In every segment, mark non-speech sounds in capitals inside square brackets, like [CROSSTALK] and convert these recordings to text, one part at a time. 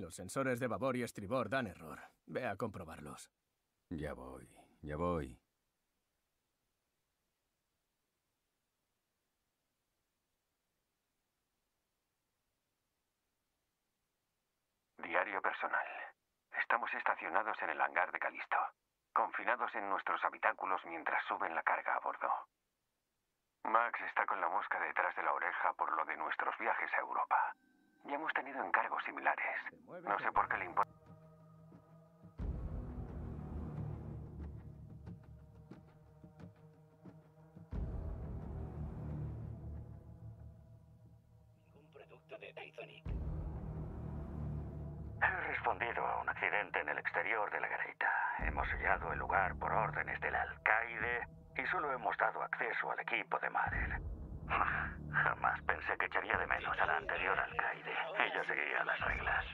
Los sensores de babor y estribor dan error. Ve a comprobarlos. Ya voy, ya voy. Diario personal. Estamos estacionados en el hangar de Calisto, confinados en nuestros habitáculos mientras suben la carga a bordo. Max está con la mosca detrás de la oreja por lo de nuestros viajes a Europa. Ya hemos tenido encargos similares. No sé por qué le importa. Un producto de Tythonic. He respondido a un accidente en el exterior de la garita. Hemos sellado el lugar por órdenes del alcaide y solo hemos dado acceso al equipo de Marer. [LAUGHS] Jamás pensé que echaría de menos a la anterior alcaide. Ella seguía las reglas.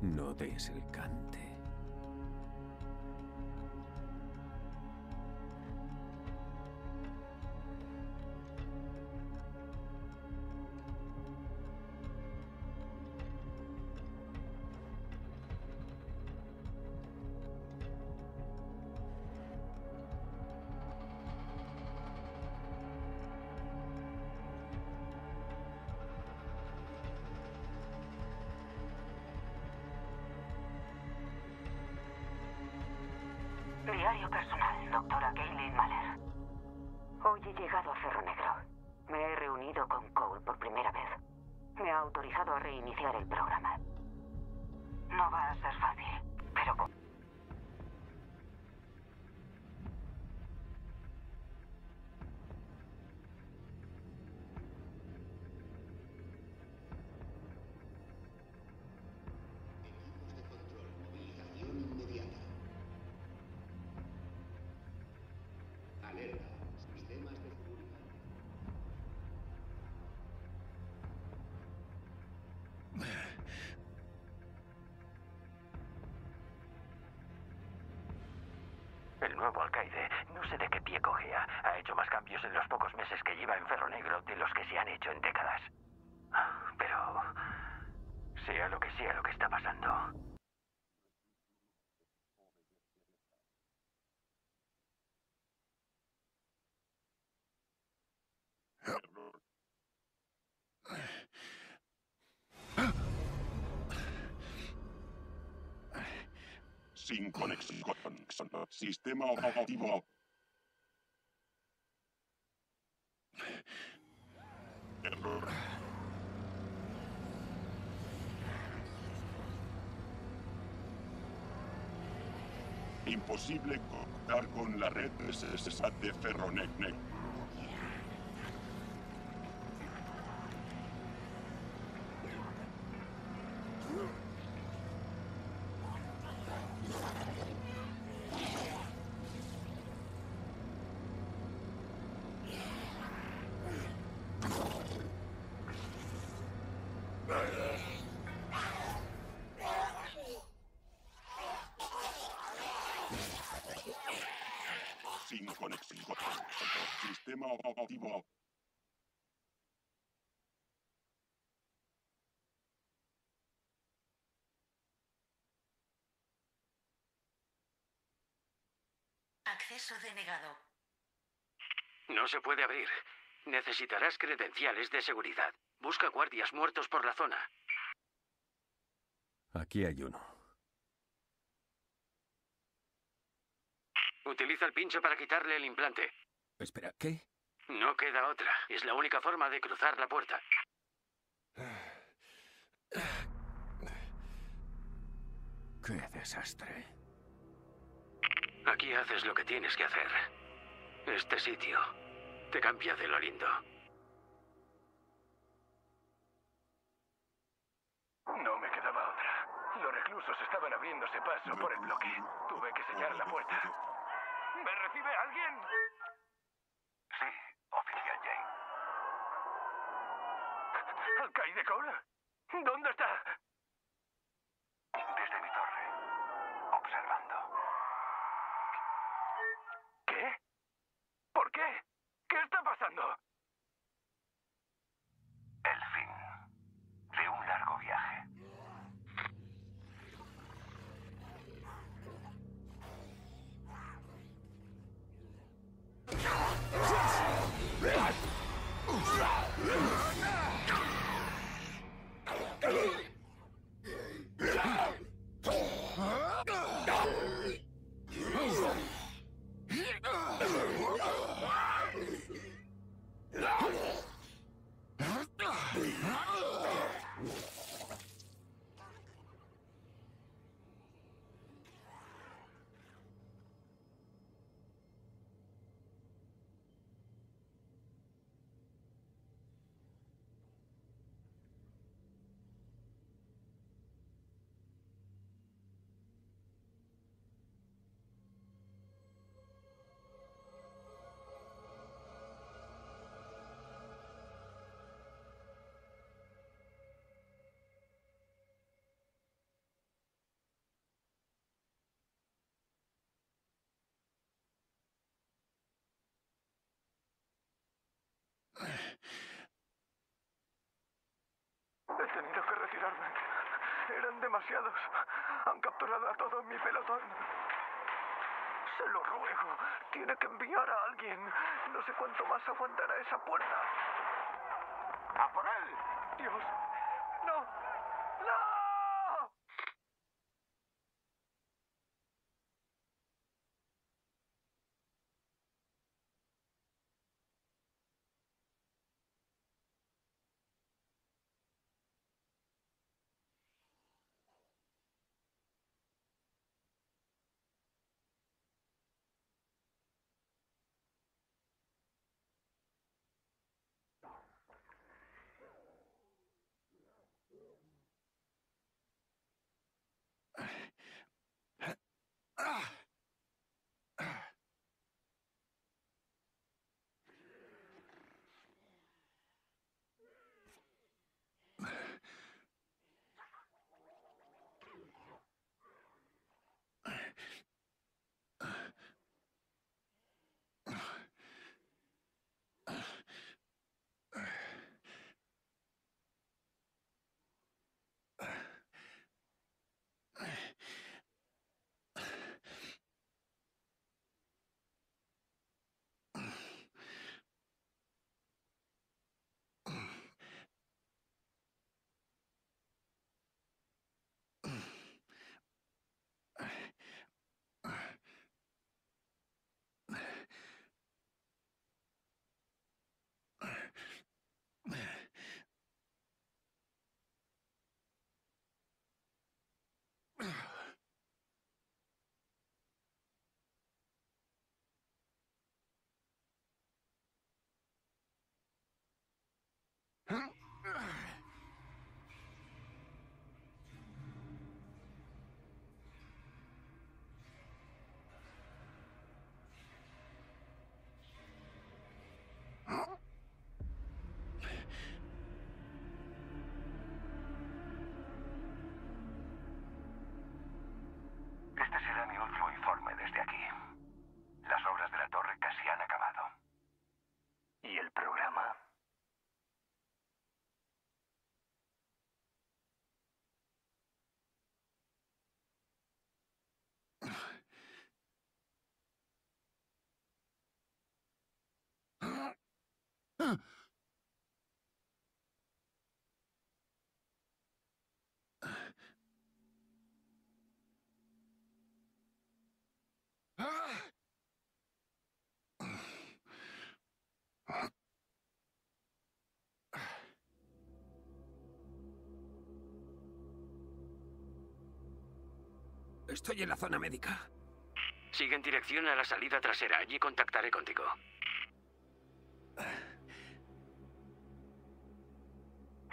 No des el. Diario personal, doctora Kaylin Mahler. Hoy he llegado a Cerro Negro. Me he reunido con Cole por primera vez. Me ha autorizado a reiniciar el programa. El nuevo alcaide, no sé de qué pie cojea, ha hecho más cambios en los pocos meses que lleva en Ferro Negro de los que se han hecho en décadas. Ah, Pero... Sea lo que sea lo que está pasando. Sin conexión. Sistema operativo. Error. Imposible contar con la red SSAT de Ferronet. Sin conexión. Sistema operativo. Acceso denegado. No se puede abrir. Necesitarás credenciales de seguridad. Busca guardias muertos por la zona. Aquí hay uno. Utiliza el pincho para quitarle el implante. Espera, ¿qué? No queda otra. Es la única forma de cruzar la puerta. Qué desastre. Aquí haces lo que tienes que hacer. Este sitio te cambia de lo lindo. No me quedaba otra. Los reclusos estaban abriéndose paso por el bloque. Tuve que sellar la puerta. ¿Me recibe alguien? Sí, oficial Jane. ¿Alcaide Cole? ¿Dónde está? Tenido que retirarme. Eran demasiados. Han capturado a todo mi pelotón. Se lo ruego. Tiene que enviar a alguien. No sé cuánto más aguantará esa puerta. ¡A por él! Dios. Estoy en la zona médica. Sigue en dirección a la salida trasera. Allí contactaré contigo.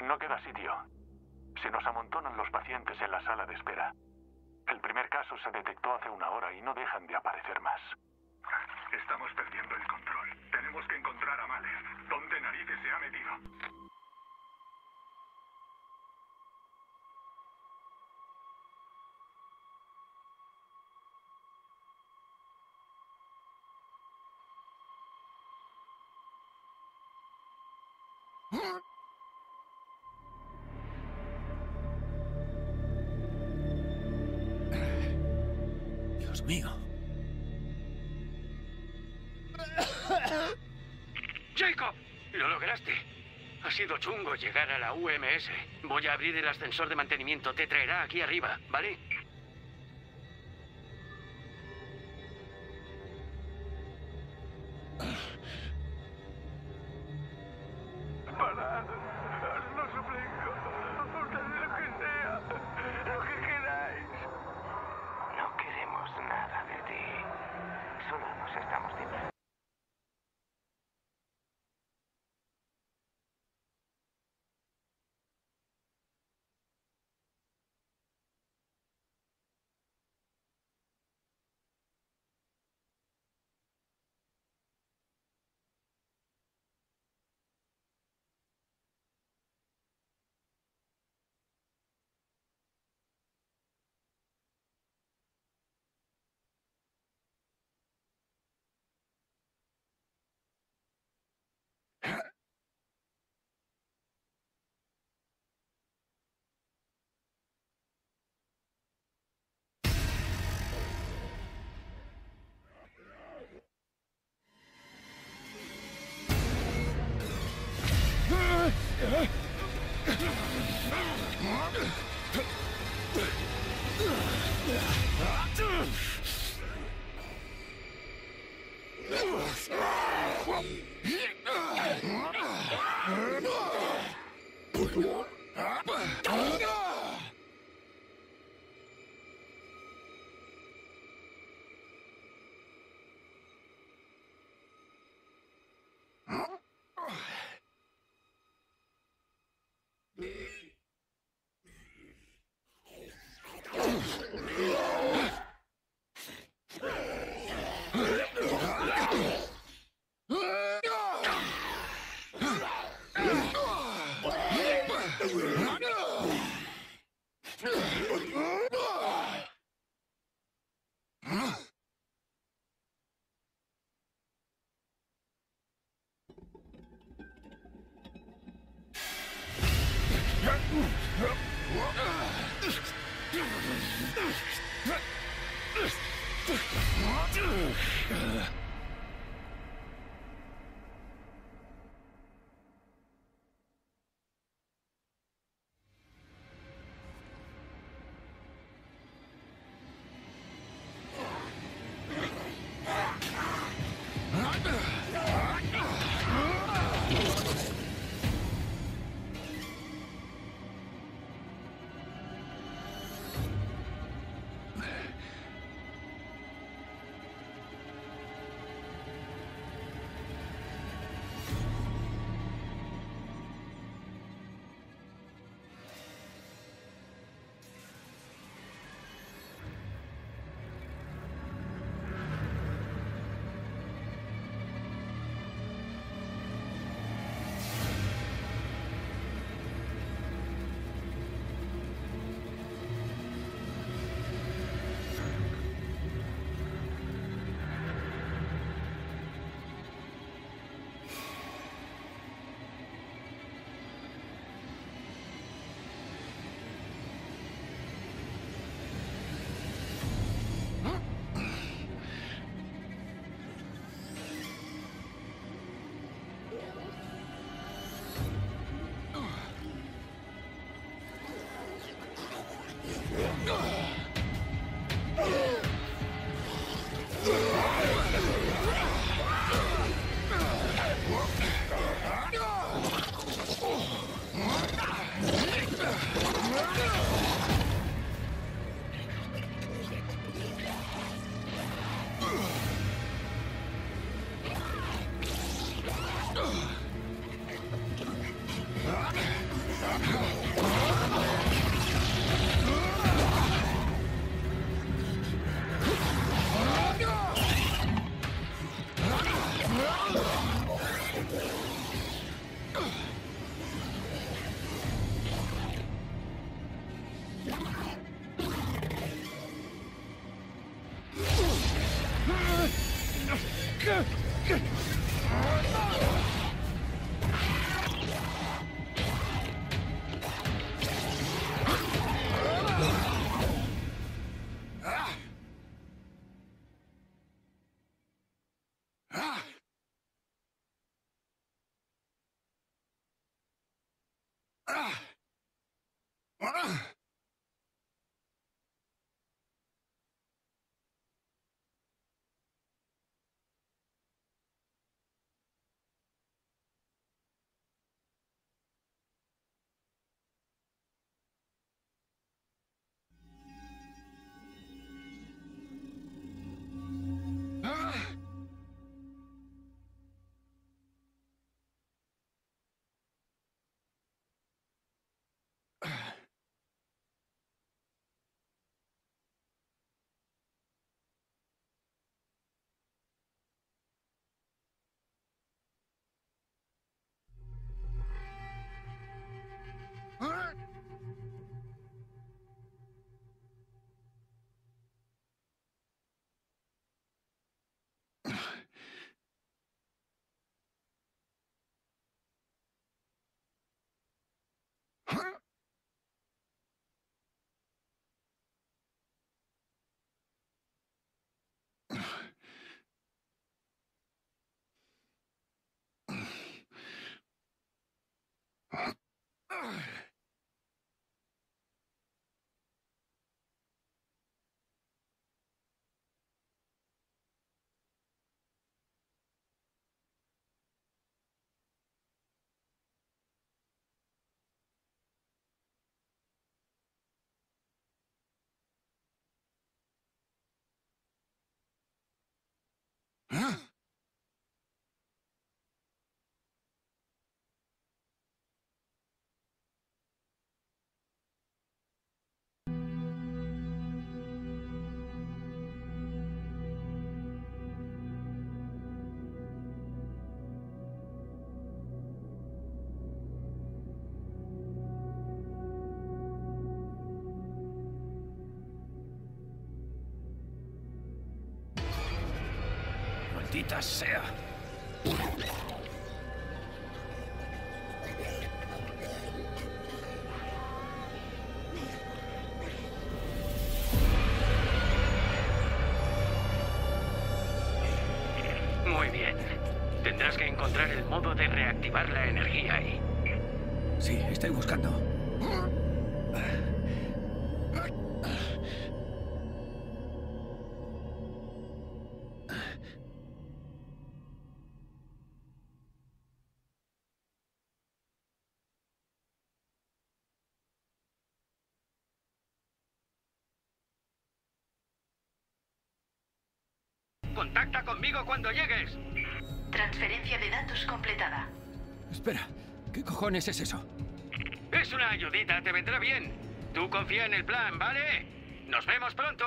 No queda sitio. Se nos amontonan los pacientes en la sala de espera. El primer caso se detectó hace una hora y no dejan de aparecer más. Mío. ¡Jacob! ¡Lo lograste! Ha sido chungo llegar a la UMS. Voy a abrir el ascensor de mantenimiento. Te traerá aquí arriba, ¿vale? Yeah. geht das her? Contacta conmigo cuando llegues. Transferencia de datos completada. Espera, ¿qué cojones es eso? Es una ayudita, te vendrá bien. Tú confía en el plan, ¿vale? Nos vemos pronto.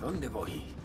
Dónde voy?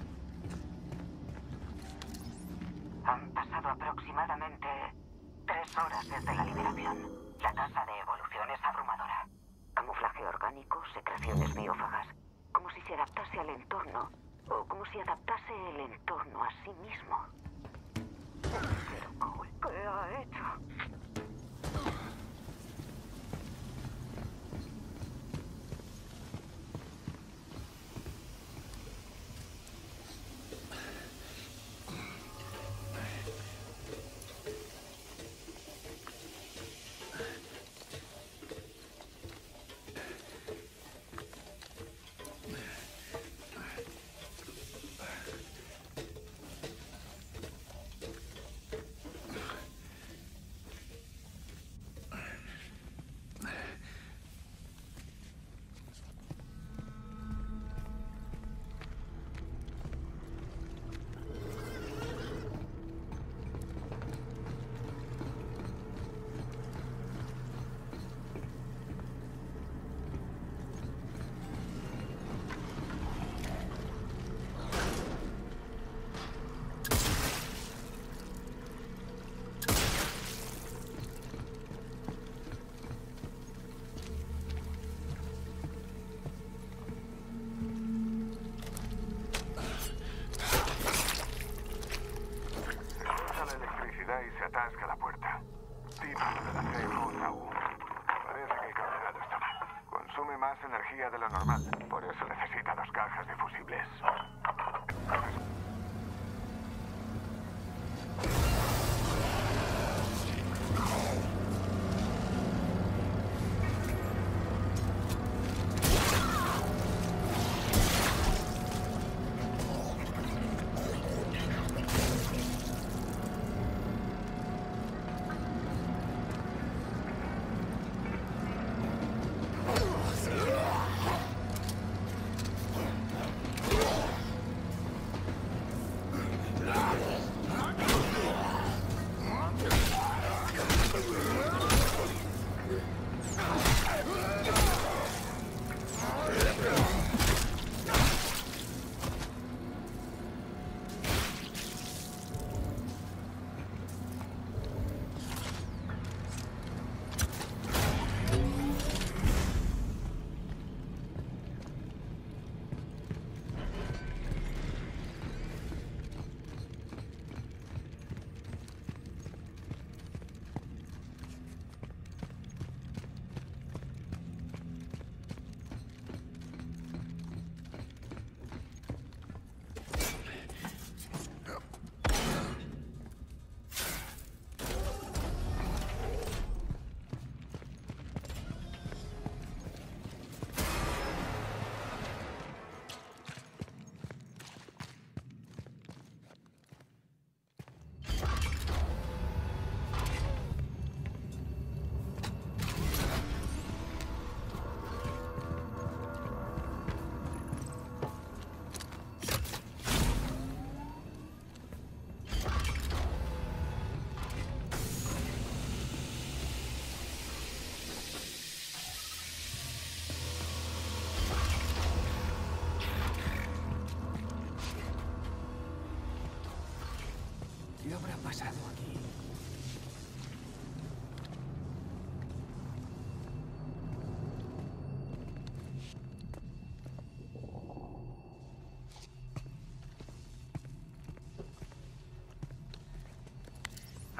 Más energía de lo normal. Por eso necesita dos cajas de fusibles.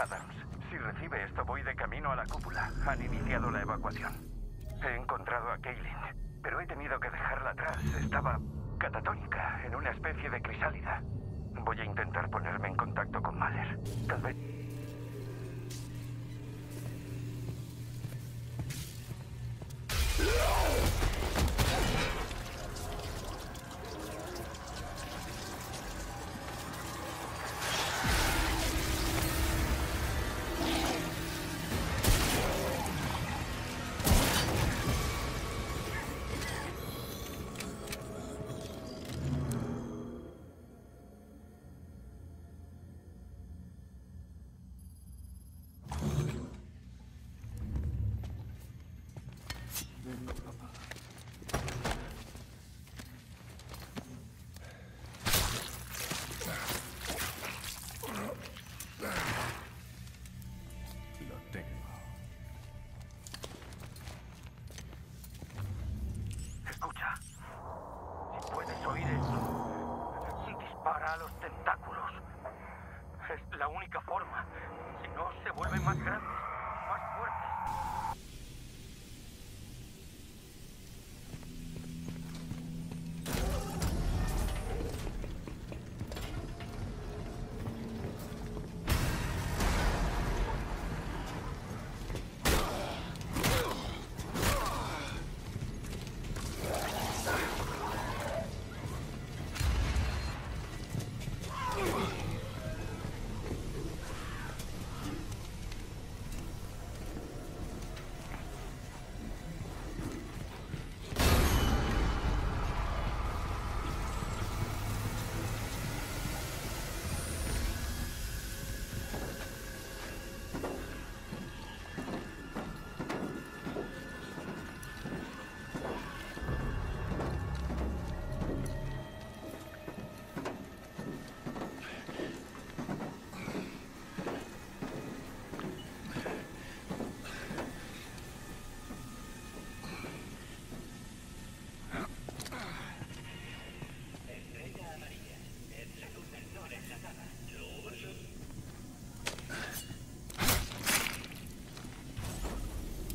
Adams, si recibe esto voy de camino a la cúpula. Han iniciado la evacuación. He encontrado a Kaylin, pero he tenido que dejarla atrás. Estaba catatónica, en una especie de crisálida. Voy a intentar ponerme en contacto con Mahler. Tal vez...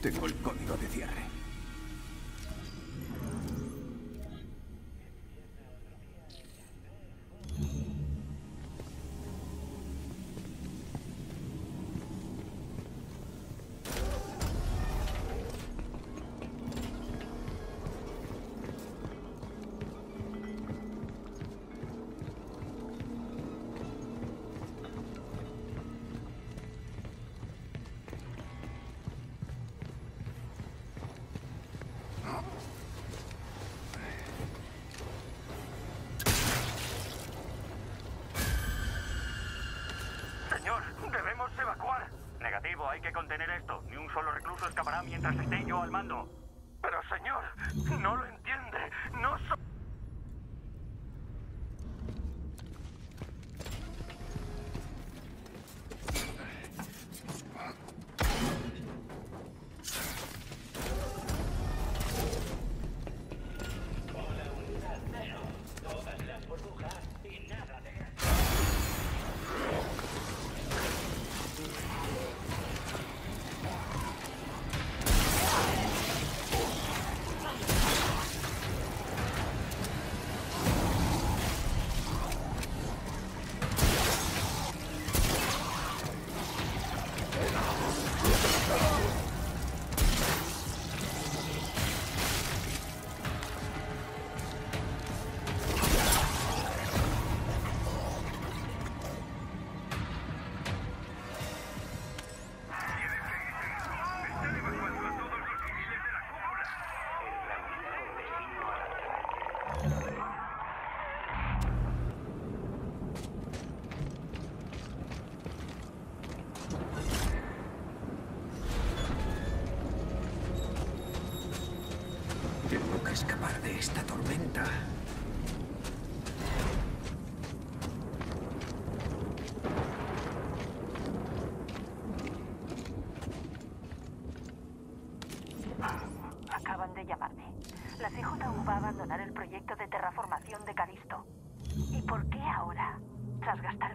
Tengo el código de cierre. Tras gastar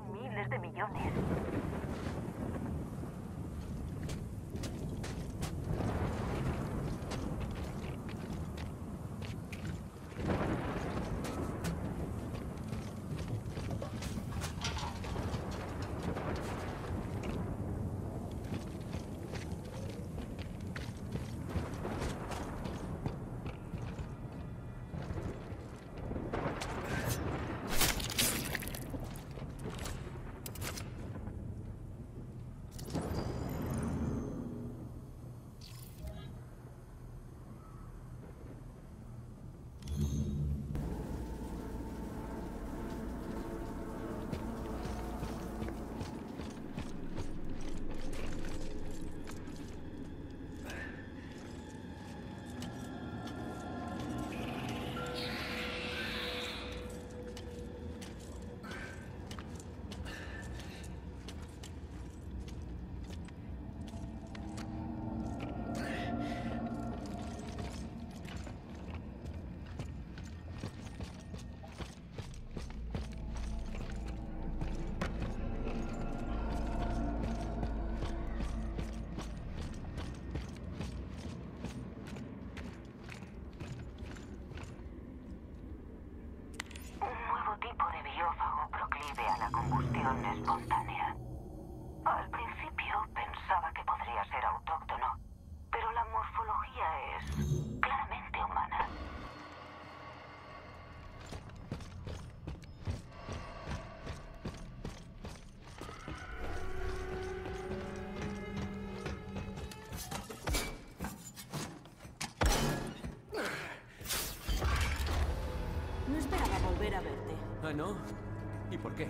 Bueno, ¿y por qué?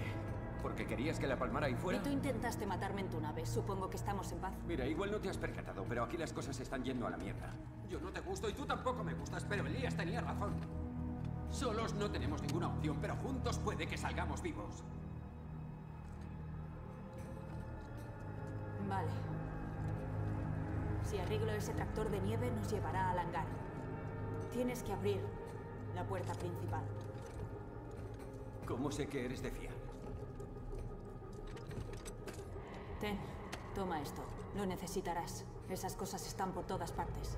¿Porque querías que la palmara ahí Y fuera? tú intentaste matarme en tu nave. Supongo que estamos en paz. Mira, igual no te has percatado, pero aquí las cosas están yendo a la mierda. Yo no te gusto y tú tampoco me gustas, pero Elías tenía razón. Solos no tenemos ninguna opción, pero juntos puede que salgamos vivos. Vale. Si arreglo ese tractor de nieve, nos llevará al hangar. Tienes que abrir la puerta principal. ¿Cómo sé que eres de fiar? Ten, toma esto. Lo necesitarás. Esas cosas están por todas partes.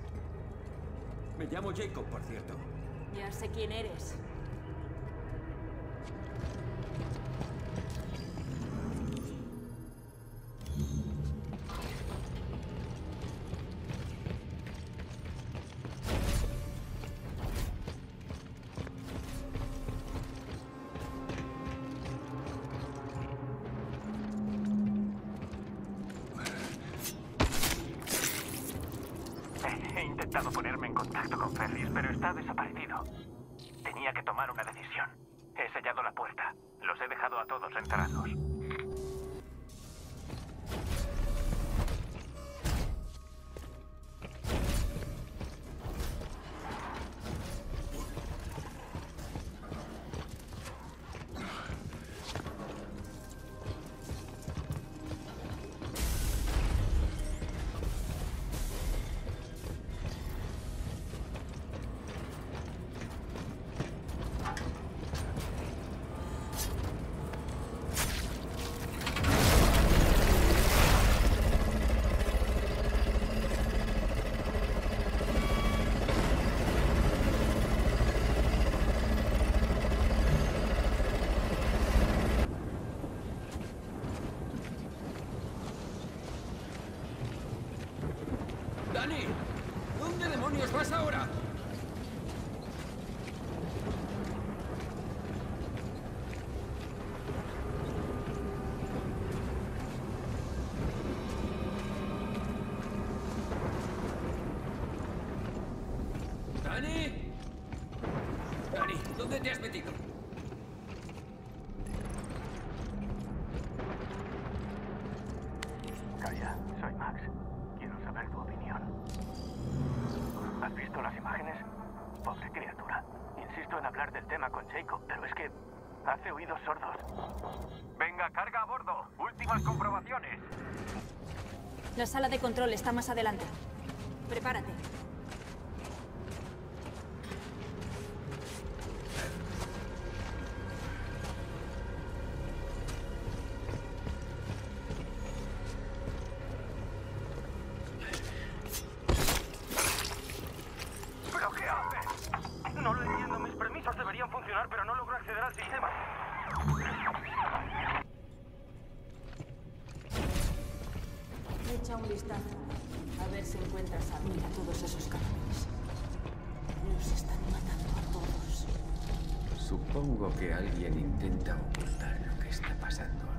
Me llamo Jacob, por cierto. Ya sé quién eres. Metido? Calla, soy Max. Quiero saber tu opinión. ¿Has visto las imágenes? Pobre criatura. Insisto en hablar del tema con Jacob, pero es que hace oídos sordos. Venga, carga a bordo. Últimas comprobaciones. La sala de control está más adelante. Prepárate. Acceder al sistema. Echa un vistazo. A ver si encuentras a mí a todos esos cabrones. Nos están matando a todos. Supongo que alguien intenta ocultar lo que está pasando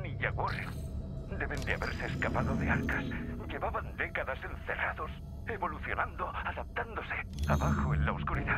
y. Deben de haberse escapado de Arcas. Llevaban décadas encerrados, evolucionando, adaptándose, abajo en la oscuridad.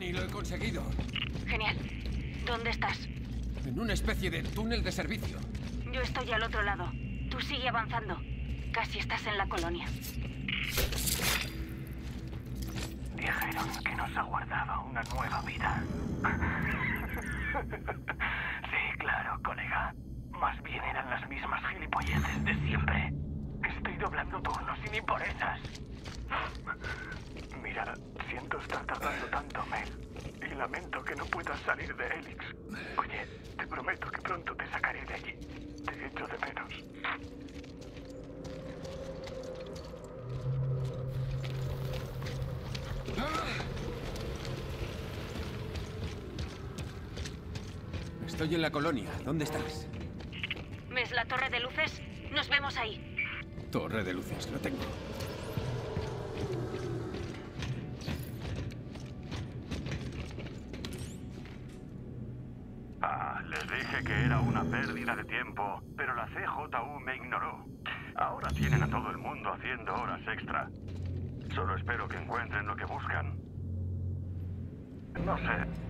Dani, lo he conseguido. Genial. ¿Dónde estás? En una especie de túnel de servicio. Yo estoy al otro lado. Tú sigue avanzando. Casi estás en la colonia. Dijeron que nos aguardaba una nueva vida. sí, claro, colega. Más bien eran las mismas gilipolleces de siempre. Estoy doblando turnos sin impurezas. Mira, siento estar tardando tanto, Mel. Y lamento que no puedas salir de Helix. Oye, te prometo que pronto te sacaré de allí. Te echo de menos. Estoy en la colonia. ¿Dónde estás? ¿Ves la torre de luces? Nos vemos ahí. Torre de luces, lo tengo. Ah, les dije que era una pérdida de tiempo, pero la CJU me ignoró. Ahora tienen a todo el mundo haciendo horas extra. Solo espero que encuentren lo que buscan. No sé.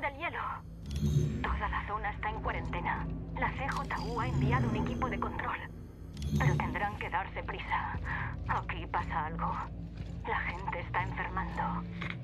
Del hielo. Toda la zona está en cuarentena. La CJU ha enviado un equipo de control. Pero tendrán que darse prisa. Aquí pasa algo. La gente está enfermando.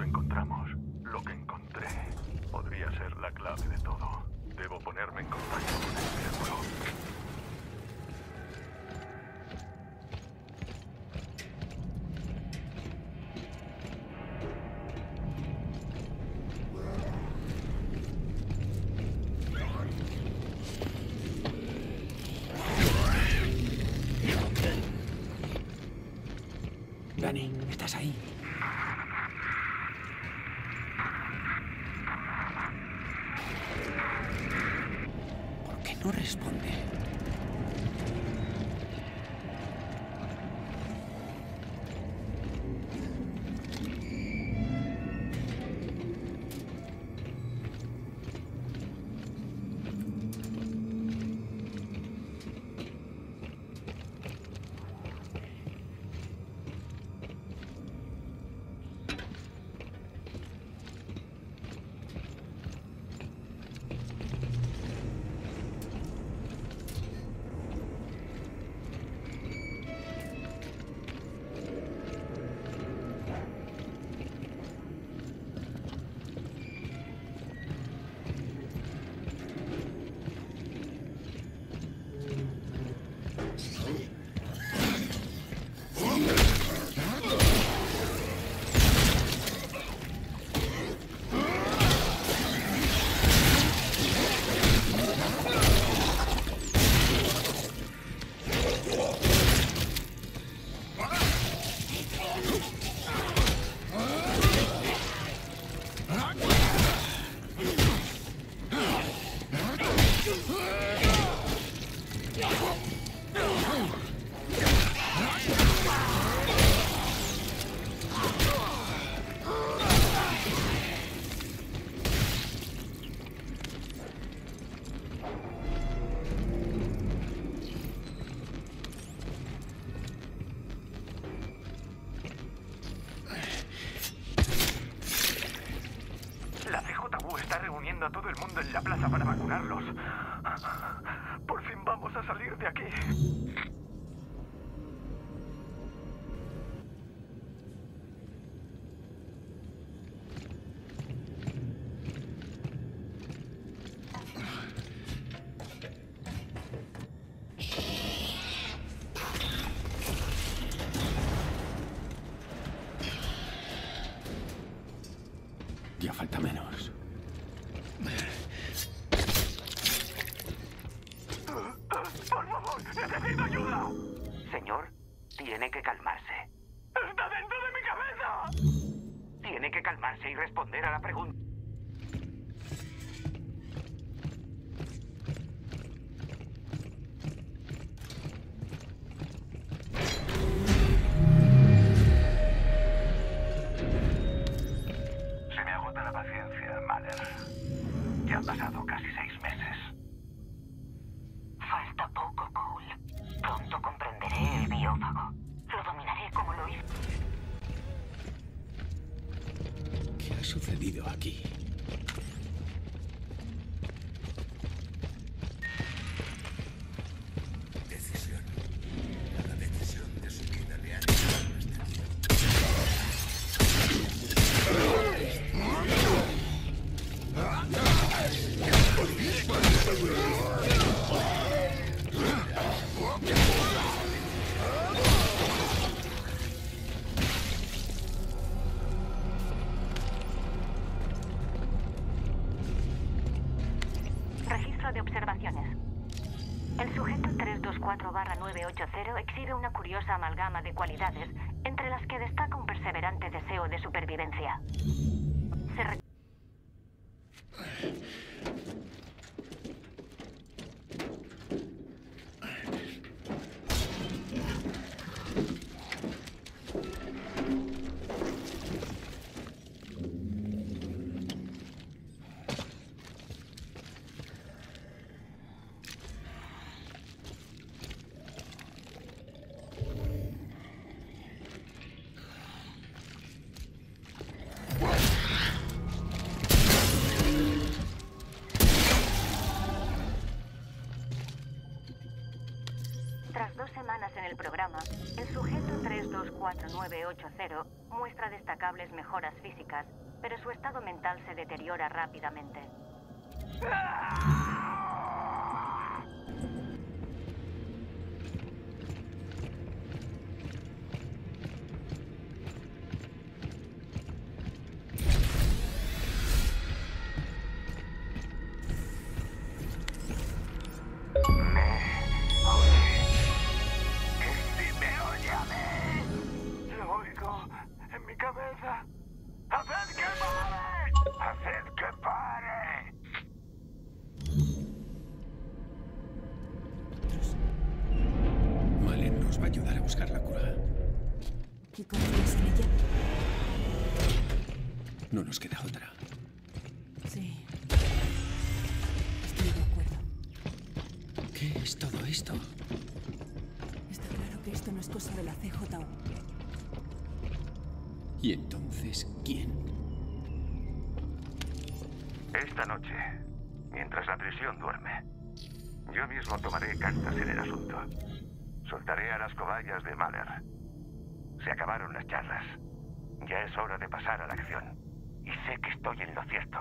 Que encontramos, lo que encontré, podría ser la clave de todo. Debo ponerme en contacto con el triángulo. Dani, ¿estás ahí? sucedido aquí? 4980 muestra destacables mejoras físicas, pero su estado mental se deteriora rápidamente. CJU. ¿Y entonces quién? Esta noche, mientras la prisión duerme, yo mismo tomaré cartas en el asunto. Soltaré a las cobayas de Mahler. Se acabaron las charlas. Ya es hora de pasar a la acción. Y sé que estoy en lo cierto.